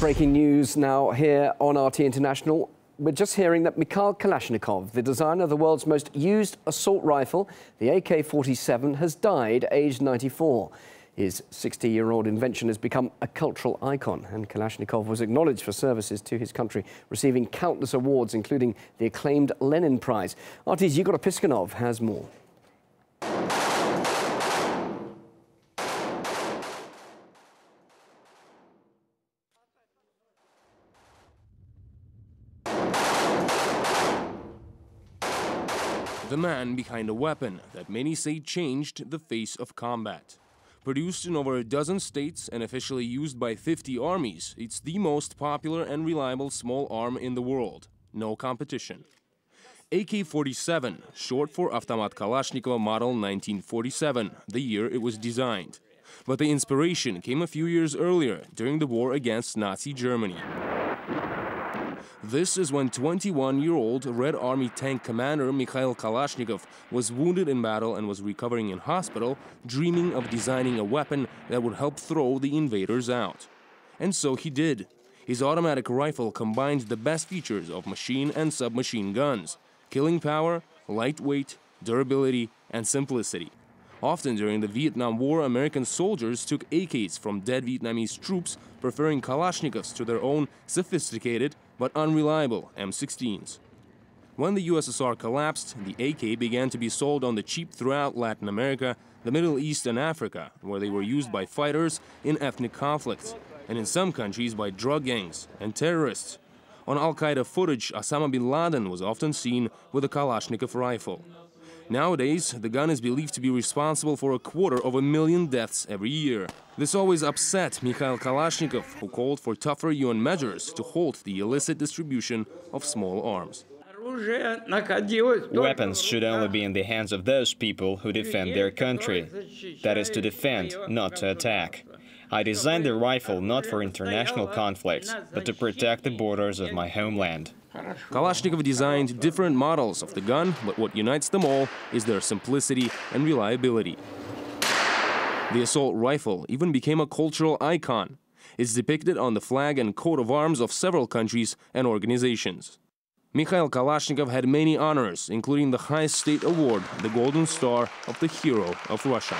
Breaking news now here on RT International. We're just hearing that Mikhail Kalashnikov, the designer of the world's most used assault rifle, the AK-47, has died aged 94. His 60-year-old invention has become a cultural icon, and Kalashnikov was acknowledged for services to his country, receiving countless awards, including the acclaimed Lenin Prize. RT's Yegor Piskunov has more. The man behind a weapon that many say changed the face of combat. Produced in over a dozen states and officially used by 50 armies, it's the most popular and reliable small arm in the world. No competition. AK-47, short for Avtomat Kalashnikov model 1947, the year it was designed. But the inspiration came a few years earlier, during the war against Nazi Germany. This is when 21-year-old Red Army tank commander Mikhail Kalashnikov was wounded in battle and was recovering in hospital, dreaming of designing a weapon that would help throw the invaders out. And so he did. His automatic rifle combined the best features of machine and submachine guns, killing power, lightweight, durability, and simplicity. Often during the Vietnam War, American soldiers took AKs from dead Vietnamese troops, preferring Kalashnikovs to their own sophisticated but unreliable M16s. When the USSR collapsed, the AK began to be sold on the cheap throughout Latin America, the Middle East and Africa, where they were used by fighters in ethnic conflicts, and in some countries by drug gangs and terrorists. On Al-Qaeda footage, Osama bin Laden was often seen with a Kalashnikov rifle. Nowadays, the gun is believed to be responsible for a quarter of a million deaths every year. This always upset Mikhail Kalashnikov, who called for tougher UN measures to halt the illicit distribution of small arms. Weapons should only be in the hands of those people who defend their country. That is to defend, not to attack. I designed the rifle not for international conflicts, but to protect the borders of my homeland. Kalashnikov designed different models of the gun, but what unites them all is their simplicity and reliability. The assault rifle even became a cultural icon. It's depicted on the flag and coat of arms of several countries and organizations. Mikhail Kalashnikov had many honors, including the highest state award, the Golden Star of the Hero of Russia.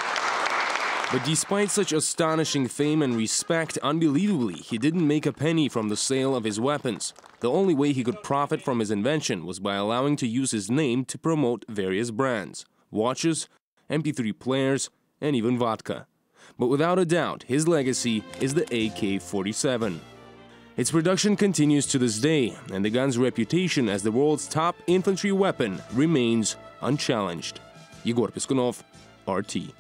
But despite such astonishing fame and respect, unbelievably, he didn't make a penny from the sale of his weapons. The only way he could profit from his invention was by allowing to use his name to promote various brands, watches, MP3 players, and even vodka. But without a doubt, his legacy is the AK-47. Its production continues to this day, and the gun's reputation as the world's top infantry weapon remains unchallenged. Yegor Piskunov, RT.